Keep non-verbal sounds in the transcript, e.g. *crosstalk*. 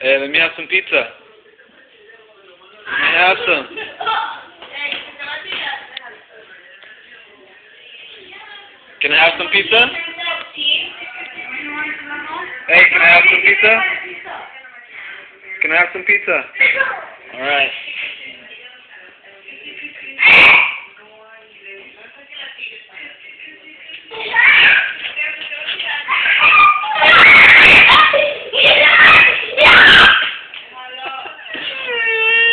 Hey, let me have some pizza. Let me have some. Can I have some pizza? Hey, can I have some pizza? Can I have some pizza? Alright. *laughs*